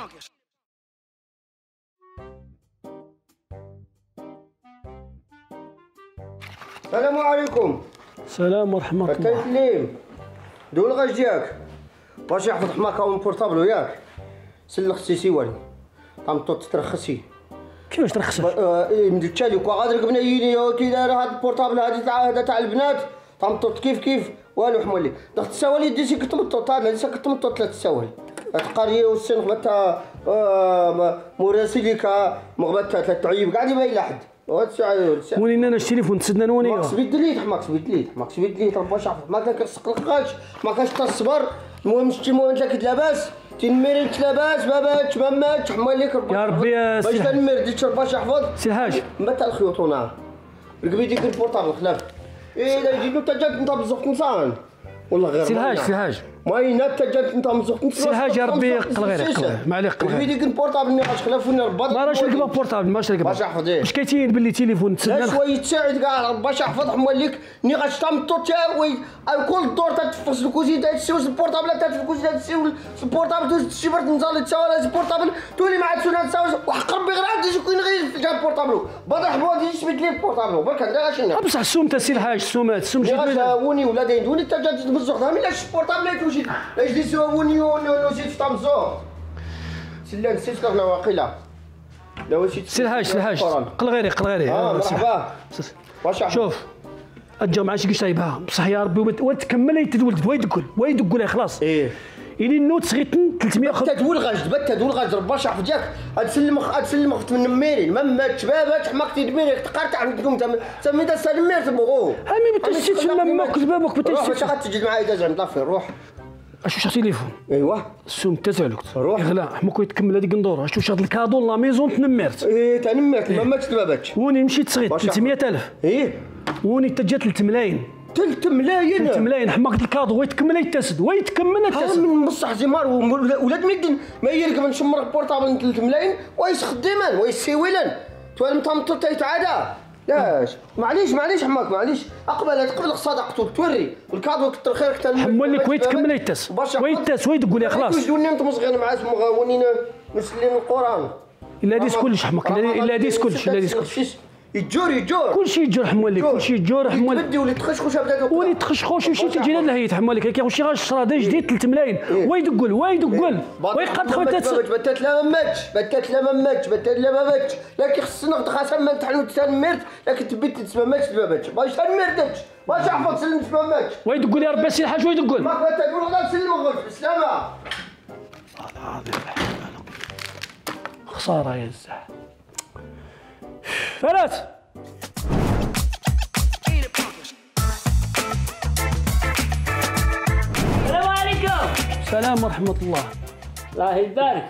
funk السلام عليكم السلام ورحمة الله كيف سليم دول غاش ديالك باش يحفظ حماك اون بورطابلو ياك سلختي سيوالي طمطو تترخصي كيفاش ترخصي؟ مدتشالي كوا غادر قبنا يجيني كي داير هاد البورطابل هادي هذا تاع البنات طمطوط كيف كيف والو حمولي دخلت السوالي ديسي كتمطوط هذا ديسي كتمطوط ثلاث سوالي تقاريه والسن غبتا مراسلك مغبتا ثلاث عيب قاعد يبين لحد وين أنا التليفون تسدنا نوني ماكس بيدليت ماكس بيدليت ماكس بيدليت. ربي شعف ما كان كتسقلقاش ما كانش تصبر. المهم شتي المهم انت لاباس. تنمير انت لاباس. ما باتش ما ماتش. حمال ليك يا ربي يا باش سي تنمير ديك ربي يحفظ. سي الحاج متى الخيوطونه ركبي ديك البورطابل خلاف. إيه لا يجي انت جات انت انسان والله غير سي الحاج. سي الحاج ماينة انت جات انت مزوق انت سي الحاج يا ربي يقل غير. ما عليك، قل ركبي غير. ديك البورطابل اللي غاش خلافوني رباط ما راش نركب بورتابل ما راش نركب باش إيه واش كيتين باللي تليفون لا تسدنا شوية تساعد كاع باش يحفظ حمالك ني غتشتم توتا وي كل الدور تتفصل الكوزين تتسوس البورطابل تتفصل الكوزين تتسوس البورطابل توز الشبر تنزل تساوي البورطابل تولي مع تسونا تساوي وحق ربي غير عاد يكون غير جاب البورطابل بعد حبوا دي سميت لي البورطابل برك عندها غاشي بصح السوم تا سي الحاج السومات السوم جيب غاش وني ولا داين وني تا جات تمزق ها ملا البورطابل لا توجد لا يجي سوا وني وني نسيت تمزق سلا نسيت لغنا واقيلا لا واش سي الحاج سي الحاج قل غيري قل غيري آه. مرحبا واش؟ شوف الجامعة شي قشطة يبها بصح يا ربي وتكمل يتدولد ويدقل ويدقل خلاص إيه إلي النوت صغيتن 300 انت تقول غاج بتا تقول غاج ربا شعف ديالك تسلم تسلم خفت من ميري ما ماتش بابات حماك تدميري تقارت عندكم تسمي دا سلمير تبغو أمي ما تنسيتش مامك بابك ما روح باش تنسيتش غاتجي معايا داز عند لافين روح. أشو شا تليفون؟ ايوا السوم تا تاعلك روح. يغلا حماك يتكمل هذيك ندور أشو شاد الكادو لا ميزون تنمرت. إيه تنميرت ما ماتش باباتش وني مشيت صغير باش 300000 إيه. وني تجات 3 ملايين. 3 ملايين. ملايين. حماك الكادو ويتكمل يتسد ويتكمل يتسد من بصح زمار ولاد ميدن. ما يرك من شمر بورطابل 3 ملايين. ويس خدامان ويس سيويلان توالم طمطو تيتعادى لاش؟ معليش معليش حماك معليش. أقبل قبل صدقته توري. الكادو كتر خيرك تنمر حمول لك ويتكمل يتس ويتس ويدقل يا خلاص؟ وجدوني انت مصغير مع اسمه غاونينا نسلم القرآن. إلا ديس كلش حماك إلا ديس كلش إلا ديس كلش. يجور يجور كلشي يجور حمول لك كلشي يجور حمول لك يتبدي ولي تخشخش بدا ولي تخشخوش يمشي تجي للهيئة حمول لك كي شي غاش الشرا دا جديد 3 ملايين. ويدقل ويدقل ويقد خويتات بتات لا ما ماتش. بتات لا ما ماتش. بتات لا ما ماتش. لكن خصنا نغد خاصة ما نتحلو تنمرت لكن تبيت تسمى ماتش ما ماتش. باش تنمرتش باش عفوا تسلم تسمى ماتش. ويدقل يا ربي سي الحاج ويدقل ما تقول غدا نسلم غد بسلامة خسارة يا الزح فلات السلام عليكم. سلام ورحمة الله. الله يبارك.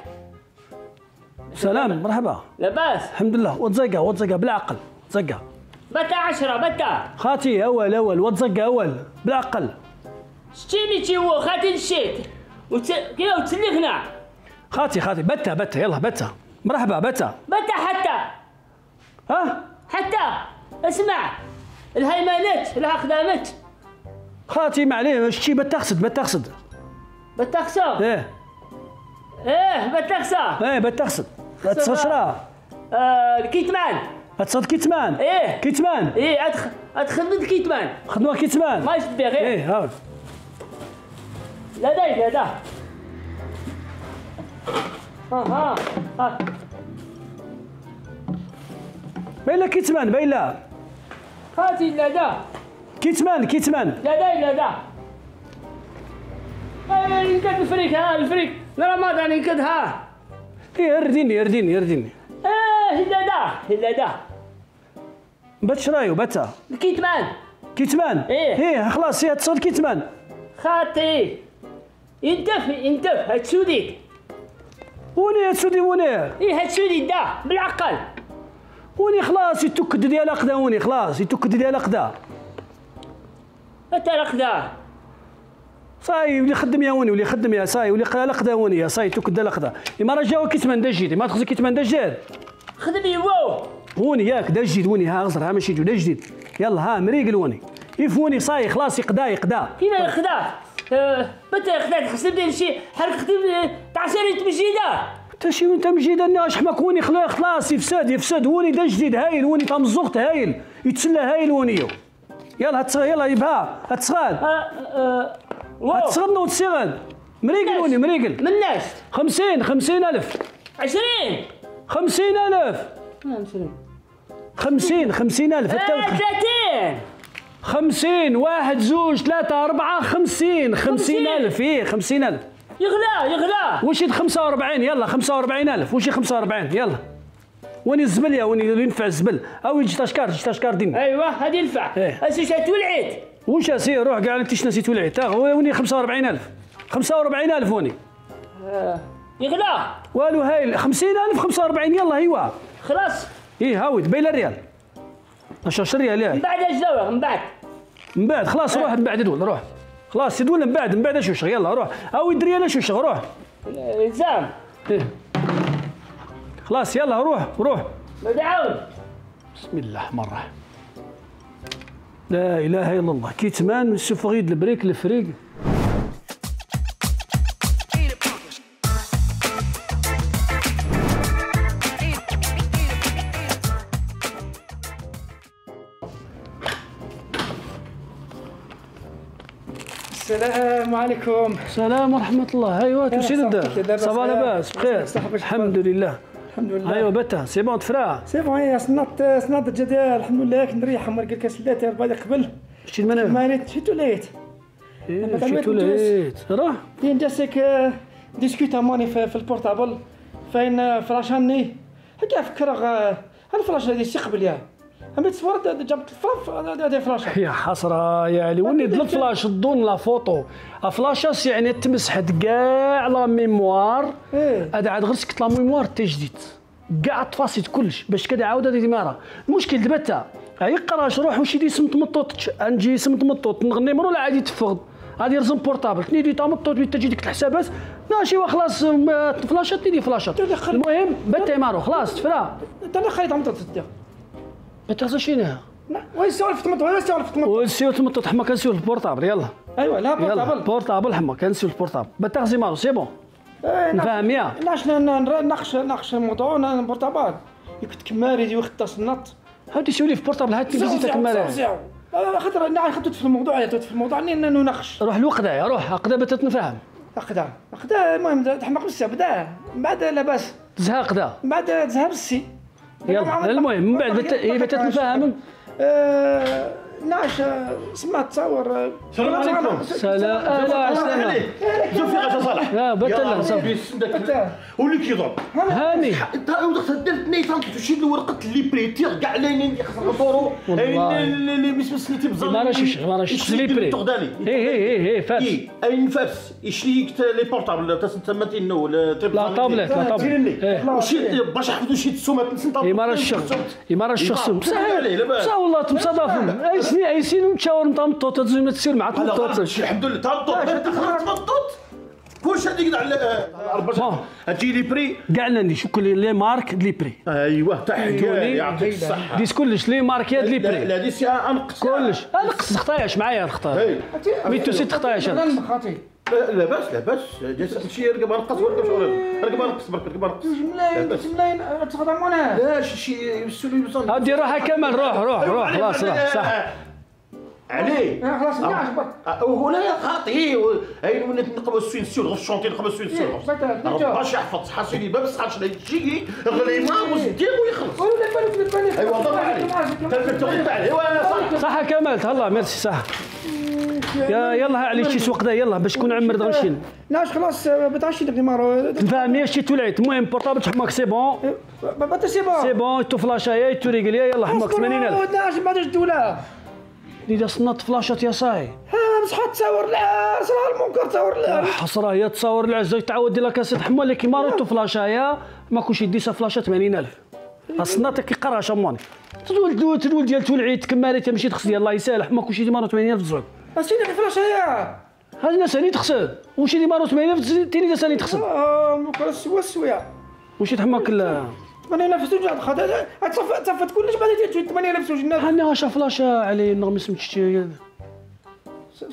سلام مرحبا. لاباس. الحمد لله. وتزقى وتزقى بالعقل. تزقى. متى عشرة؟ متى؟ خاتي أول أول. وتزقى أول. بالعقل. شتيني تي هو؟ خاتي نشيت. وت... كيما وتسلفنا خاتي خاتي. بتا بتا. يلا بتا. مرحبا بتا. متى حتى. ها؟ حتى! اسمع! الهيمنت لها خدامت خاتي ما عليه شتي بتقصد؟ بتقصد؟ بتخسر إيه. إيه بتخسر إيه بتقصد. بتصشرا آه الكيتمان تصد كيتمان إيه. كيتمان إيه أدخل من الكيتمان خدمة كيتمان ما يشبه غير. إيه ها لا دا لا دا ها ها ها بايلا كيتمان بايلا خاتي لا دا. كيتمان كيتمان. لا دا لا دا. آه، ينكد الفريك ها الفريك رمضان ينكد ها. إيه رديني يرديني يرديني. آه لا دا بات شرايو بتا الكيتمان كيتمان. إيه. إيه خلاص هي تصل كيتمان. خاطي. ينتف ينتف هتسوديك وني يا سودي وني. إيه هتسودي دا بالعقل. وني خلاص يتوكد ديال قدا وني خلاص يتوكد ديال قدا حتى الأقدار صاي ولي خدم يا وني ولي خدم يا صاي ولي قال قدا وني يا صاي توكد لقدا ما راه جاو كيتمان دا جديد ما تخزي كيتمان دا جديد. خدمي وو وني ياك دا جديد وني ها غزر ها ماشي جديد. يلا ها مريقل وني يفوني صاي خلاص يقدا يقدا. كيما الأقدار آه متى الأقدار تحسب لي شي حرك خدم تاع سيرة مجيدة انت شي وانت مجيد أنا اش حماك وني خلا خلاص يفسد يفسد وني دا جديد هايل وني تاع مزوقت هايل. يتسلى هايل ونيو يلا هتصغر يلا يبها. هتصغر هتصغر نوض الصغر مريقل وني مريقل. من ناس خمسين خمسين ألف. عشرين. خمسين ألف. آه، عشرين. خمسين خمسين ألف. التو- ثلاثين. خمسين واحد زوج ثلاثة أربعة خمسين. خمسين خمسين. ألف. إيه خمسين ألف. يغلى يغلى. وش يد 45 يلا 45 ألف. وش 45 يلا. وين الزبل يا وين ينفع الزبل؟ أو يجي تشكار يجي تشكار دين أيوه هذه ينفع. إيه. هسه شات ولعت وش أسير روح قاعد انت نسيت ولعت تا هو وين 45 ألف؟ 45 ألف وني يغلى. والو هاي 50 ألف 45 يلا ايوا خلاص. إيه هاود بين الريال. 12 ريال من بعد دواء من بعد. من بعد خلاص روح من بعد دول روح. خلاص يدول من بعد من بعد اشوشغ يلا روح. أو يدري أنا اشوشغ روح. الزام إيه. خلاص يلا روح روح. اعاود بسم الله الرحيم. لا إله إلا الله. كيتمان السفغيد البريك الفريق. السلام عليكم. السلام ورحمة الله. ايوا تمشي للدار. يا- لاباس بخير. الحمد لله. الحمد لله. ايوا بتا. سي بون تفرا سي بون سنط سنط الجدال. الحمد لله كنت نريح. عمر قال كاس اللات بعد قبل. شتي المنام ماليت إيه، لما شتي توليت روح. دين جاسك آه، ديسكوت ماني في, البورتابل. فين آه، فراشاني هكا فكر آه، الفلاش هذه سي قبل يا؟ أما تصور جابت الفراف هذه فلاش يا حسرة يا علي وني الفلاش الضون لا فوتو. افلاشاس يعني تمسحت كاع لا ميموار. هذا عاد غير سكت لا ميموار تجديد. كاع طفاسيت كلش باش كذا عاود هذه ديمارا المشكل دابا تا هاي قراش روح وشي دي سمت مطوط نجي سمت مطوط نغني مرو لا عادي تفقد غادي يرسم بورتابل تني دي تمطوط تجي ديك الحسابات ماشي وخلاص م- فلاشات تيدي فلاشات المهم بتا مارو خلاص تفرا. أنا خليط عم تتصدق ما تغزى شينها وين سولف تمط وين سولف تمط والسيو تمطوط حما كنسيو البورتابل. يلا. أيوه لا يلا. بورتابل. بورتابل حما كنسيو البورتابل. بتغزي مارو سي بون. إيه،. نفهم يا. لاش نناقش ناقش الموضوع أنا بورتابل. يكت كماري دي وقت النط. هاودي سولي في بورتابل هات فيزيتك مالها خاطر أنا خدت في الموضوع عيطت في الموضوع. اني نناقش. روح الوقدا يا روح. هكذا بتت نفهم اخدا اخدا المهم تحمق بس بدا. من بعد لاباس. تزهق دا. من بعد تذهب السي يلا المهم من بعد بت... إيه بتت نفهم آه، ناقش آه، سمعت تصور. السلام عليكم. سلام. لا عسلامة شوف يا صالح لا بتلا يا صافي ربي يسندك ولي كيضرب. هاني. وقت درت نيت تمشي لورقه بريتير كاع لين. اللي مش مسنيتي بزاف؟ ما ما لي بري هي فات اي أين لي بورتابل تسمى تينو لا طابلت لا طابلت إيه. وشي باش شي تسومات اي ما اي ما والله تمصادفهم اي سني اي سنين نتشاور نتا مطوط تزوج ما تسير مع هذا غلط. تمطوط الحمد لله. تمطط تمطط كلشي هذيك على بون. هتجي لي بري. كاع عندي شكون لي مارك لي بري. أيوه تحية توني. يعطيك الصحة. ديس كلش لي ماركيات لي لا بري. لا دي سي أنقص. كلش. أنا قص خطاياش معايا الخطا ميتو ست خطاياش. أنا أنا خاطي لا لا باس لا باس جالس تمشي رقب انقص ورقب شغل رقب انقص برك رقب انقص ملاين ملاين تخدمونا لا شي بزن هادي روح كمال روح روح روح خلاص روح صح علي خلاص نعش وهنا خاطي هاي ولات نقبل السوين سيول غف الشونتي نقبل السوين سيول باش يحفظ حاسيني باب صحاش لا يجي غلي ما وزدير ويخلص ولا بالك بالك ايوا ضرب علي تلفت تغيب علي ايوا صح صح كمال الله ميرسي صح يا يلا علي شي سوق دا يلا باش تكون عمر دغنشين ناش خلاص بتعشي ديك مارو. فهمني شي تولعت. المهم بورطابل تحماك سي بون. بتا سي بون. سي بون تو فلاشايا تو ريغليا يلا حماك 80000 ناش بعد الدولة إذا صنت فلاشات يا صاي ها بصح تصور لا صراحة المنكر تصور لا حسره هي تصور العزة تعاود دير لا كاسيت حما لكن مارو تو فلاشايا ما كلشي ديسا فلاشة 80000 الصنات كيقرا شموني تدول تدول ديال تولعيت كمالي تمشي تغسل الله يسالح ما كلشي ديما 80000 تزعق اسيدي فلاش هي هذه ثاني تغسل وشي ديما 80000 تيني ثاني تغسل آه المنكر سوا السويا وشي تحماك ال 8000 زوج خاطر تصفت تصفت كلش بعد تجي 8000 زوج الناس؟ هاني هاشا فلاشة علي نغمي سمتشتي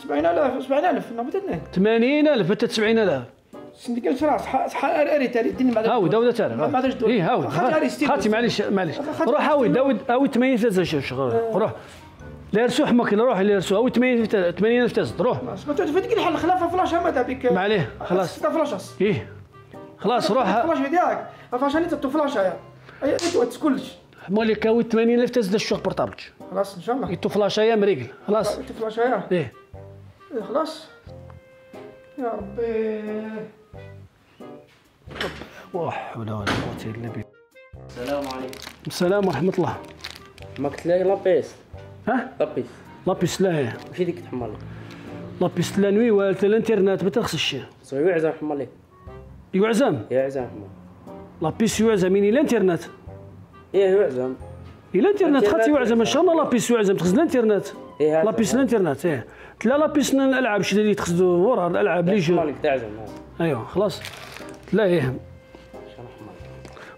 70000 70000 نعم تدني 80000 حتى 70000 سندك الفراس صح اري تاري الدين بعد هاود هاود تعرف ما عادش دول اي ستيل خاتي معليش معليش. روح هاود ستيل. هاود هاود 8 ثلاثة شهور روح. لا يرسو حماك لا روح لا يرسو أو 80 80 الف تزد روح. ما تعرف فين الحل. خلاف فلاش هذا بك ما عليه. خلاص. فلاش إيه. خلاص روح. فلاش ديالك فلاش أنت تو فلاش هيا انت كلش مولي كاوي 80 الف تزد الشوق بورتابلك خلاص إن شاء الله. يتو فلاش يا مريقل. خلاص. انت فلاش هيا إيه. إيه، خلاص. يا ربي. لا حول ولا قوة إلا بالله. السلام عليكم. السلام ورحمة الله. ما قلت لي لابيس ها؟ لابيس. لابيس لا. هي. ماشي ديك تحمل. لك لابيس لا نوي ولا الانترنت ما تخصش صوي عزام حمل لك يعزم يا عزام حمل لابيس يعزم يعني الانترنت. إيه عزام إلى الانترنت الانترنت يعزم إن شاء الله لابيس يعزم تخص الانترنت. هذا. لابيس الانترنت إيه. لا لابيس الالعاب شي اللي تخص ورا الألعاب لي جو عزام ايوا خلاص. لا إيه. شنو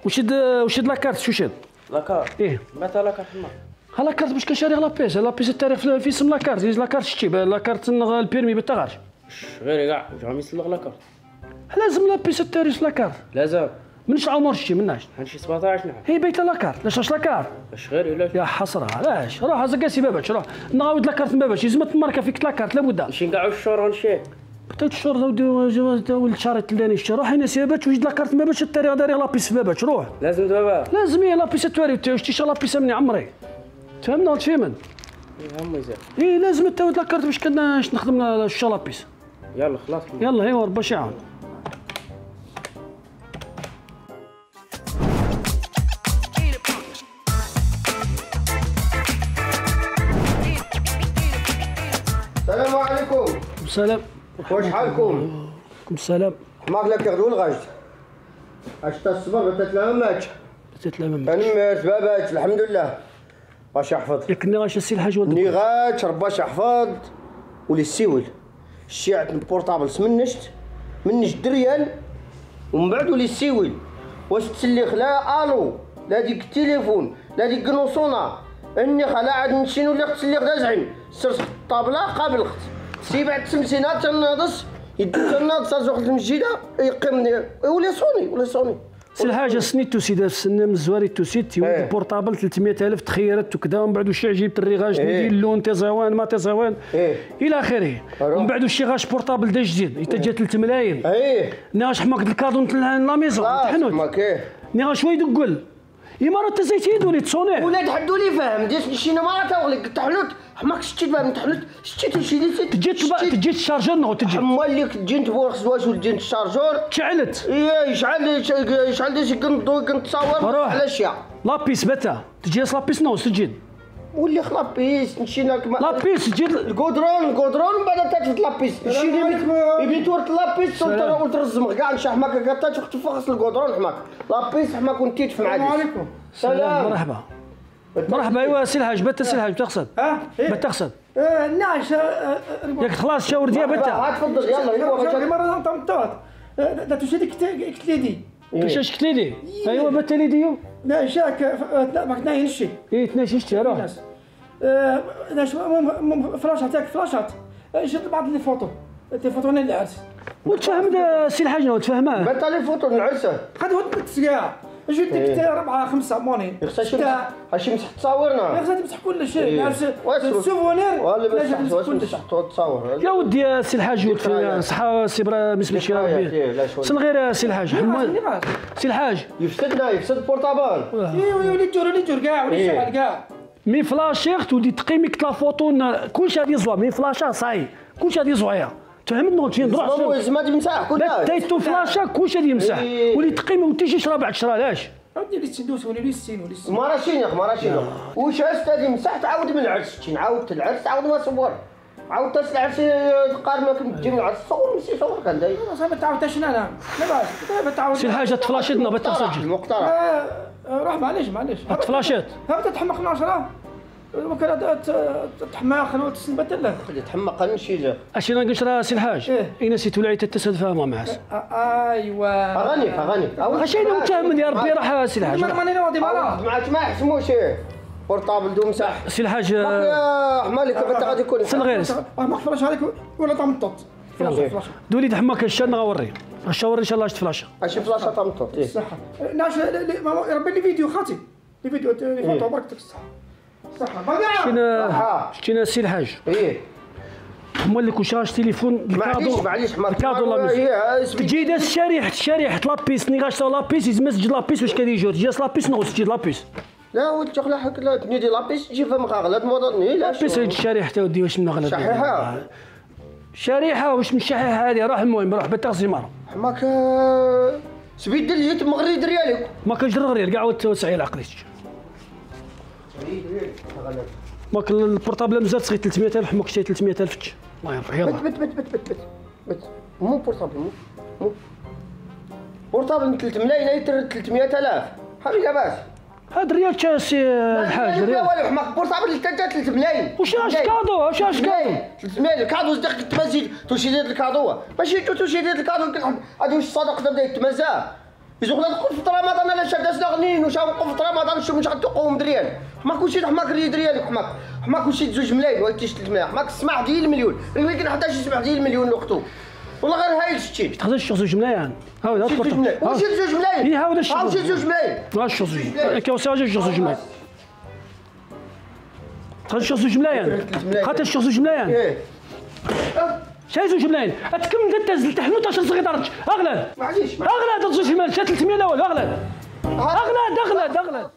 وشد وشد لاكارت؟ شو شد لاكار إيه. متى لاكار حمل ها لاكارت باش كنشري لابيس لابيس التاريخ في في اسم لاكارت. لاكارت شتي. لاكارت البيرمي بالتغارش غير كاع جام يسلغ لاكار لازم لابيس التاريخ لاكارت. لازم. منش عمر شتي مناش. عن شي 17 نعم. هي بيت لاكارت. لاش واش لاكارت؟ اش غير ولا يا حسرة. علاش روح هزا كاسي باباش روح. نعاود لاكارت باباش لازم تماركا فيك لاكارت لابد. نمشي نقعو الشهر ونشي تلت شهور ولد شهر تلاني شتي روح هنا سي باباش وجد لاكارت باباش التاريخ داري لابيس باباش روح. لازم دابا لازم هي لابيس التواري شتي شا لابيس مني عمري؟ تفهمنا هم يزال إي لازم تاود لاكارت باش كنا نخدم الشالابيس يلا خلاص. يلا هي وربا شعر السلام عليكم. السلام واش حالكم؟ عليكم السلام ماك لا كيغدو الغاجد اش تا الصبر بتات لا مات تتلمم أنا مات بابات الحمد لله. باش يحفظ. ياك غاش السي الحاج ولد ني غات رباش يحفظ ولي السيول. الشيعة البورطابل سمنشت منش دريان ومن بعد ولي السيول. واش تسليخ لا آلو. لا ديك التليفون لا ديك كنوصونا إني خلا عاد نمشي نولي تسليخ دا زعيم. سرت الطابله قابل خت. سي بعد تمسينا تناضس يدو تناضس زوق المسجده يقيمني. ولي صوني ولي صوني. سي الحاج سنيتو سيدا في السنة من الزواري توسيت يولد إيه. البورطابل 300000 تخيرات وكذا ومن بعد وشي جبت الريغاج إيه. ندير اللون تزوان ما تزوان إيه. إلى آخره. ومن بعد شي غاش بورطابل دا جديد يتجا 3 ملايين. إيه. ناش حماك الكادون تاع لا ميزون تحنوت. ما كاين ني راه تزيت يدوني تصوني ولاد حدو لي فاهم ديت شينا ما تاغلق تحلوت. حماك شتيت باب تحلوت. شتيت شي ديت تجيت تجيت الشارجر نو تجي حمال ليك جنت بورخ زواج ولدين الشارجور تشعلت إيه يشعل يشعل ديش كنضو كنتصور روح. على اشياء لابيس بتا. تجي لابيس نو تجي ولي خلابيس مشينا كما لابيس تجي الكودرون الكودرون من بعد تاجت لابيس مشينا عليكم. يبي تورت لابيس سلام. وترزم كاع نشا حماك كاع تخت فخص الكودرون حماك لابيس حماك ونتيت في السلام معادي عليكم سلام مرحبا مرحبا ايوا سي الحاج بتا سي الحاج بتقصد ها إيه؟ بتقصد آه، نعش آه، آه، آه، ياك خلاص شاور ديا بتا ها تفضل يلا يلا مرة انت مطوط لا تشدي كتليدي كيفاش كتليدي ايوا بتا لي ديو لا شاك لا ما إيه تناششتي روح الناس. آه، ناش فلاشات ياك فلاشات آه، شفت بعض لي فوتو. لي فوتو أنا اللي عرس. وتفهم دا سي الحاج وتفهمه بتا لي فوتو نعسه قد هو تسقى جيت إيه. ديك أربعة خمسة موني. خصها شتا. هاشي مسح تصاورنا. خصها تمسح كل شيء. إيه. السوفونير ولا لازم كل شيء. تصاور. يا ودي سي الحاج. صحة سي برا مسمي شي ذكريات، ربي إيه، لا شوي. سن غير سي الحاج. سي الحاج. يفسدنا يفسد البورطابل اي ولي تجور ولي تجور كاع ولي إيه. شغل كاع. مي فلاشيغ تولي تقيمك لا فوتو كلشي هادي زوا مي فلاشا صاي كلشي هادي زوايا تفهم نوض نضرب زعما تمسح كلها دايتو فلاشاك واش هادي يمسح واللي تقي ما تيجيش راه بعد شرا علاش؟ عاودي لي السندوس ولا لي السين ولا السين ما راه شينيق ما راه شينيق آه. واش عست هادي مسحت عاود من العرس. كي نعاود العرس عاود ما صور. عاود تاس العرس آه، قارنك من العرس. صور مسي صور كان داي ما تعاودتش أنا لا ما تعاودش شي حاجة تفلاشيتنا بغيت تسجل مقترح روح آه، معليش معليش. تفلاشيت. هبطت تحمق 10 وكان آه، تحماقنا وتسنبت له. خلي أنا شي جا. أشي نقش راه سي الحاج؟ إيه. اين سي تولعي تتسد فاهمه معاس. آه، آه، ايوا اغاني اغاني اش أنا متهم يا ربي راح سي الحاج. ماني نوضي معاك ما حسموش بورطابل دو مساح سي الحاج مالك أنت غادي يكون سن غير ما خفرش عليك ولا تاع مطط دولي تحماك الشان غوري. الشاور إن شاء الله اش تفلاشه اش فلاشة تاع مطط صح ناش ربي لي فيديو خاتي لي فيديو فوتو إيه. برك الصحه شتينا شتينا السي الحاج؟ إيه. هما اللي كوشاج تليفون معليش معليش الكادو لا ميوزيك تجي داز الشريحة الشريحة لابيس ني غاشتا لابيس يزمس تجي لابيس واش كادي يجور تجي لابيس نغوص تجي لابيس. لا ودي غلا حك لا تني دي لابيس تجي فهم غلط مودرني لا لابيس هاد الشريحة تا ودي واش من غلط شحيحة. شريحة واش من الشحيحة هادي؟ روح المهم روح بالتاكسي مرة. حماك آه، سبيد دليت مغري دريالك. ما كانش غير كاع وتوسعي العقليت ما كان البورتابل مزال صغير 300000 ما كشتي 300000 تش الله يرفع بت يلاه بت بت بت بت بت. بت. مو بورتابل مو مو. بورتابل 3 ملايين يتر 300000 حبيبي لاباس. هاد ريال تا سي الحاج لا ريال والو حماك بورتابل اللي كانت 3 ملايين وش اش كادو؟ واش اش كادو؟ 3 ملايين الكادو صدق تمزيد توشي ديال الكادو. ماشي تو توشي ديال الكادو هادي واش الصدق تبدا يتمزا يزوق لك في رمضان لا شاد غنين وش نوقف في رمضان شو مش غتقوم دريال حماك وشي حماك ري دريالك حماك. حماك وشي زوج ملايين ولا تيش 3 ملايين. حماك اسمع ديال المليون. يمكن حتى شي سمع ديال المليون وقتو. والله غير هاي شتي تقدر شي زوج ملايين. ها هو شي زوج ملايين. وشي زوج ملايين. إيه، هاو شي زوج. ملايين. ها شي زوج كيو سي جوج زوج ملايين. تقدر شي زوج ملايين. ملايين. خاطر شي زوج ملايين. شي زوج ملايين اتكمل تنزل تحت 18 صغير اغلى معليش اغلى زوج ملايين 300 لا والو اغلى اغلى اغلى اغلى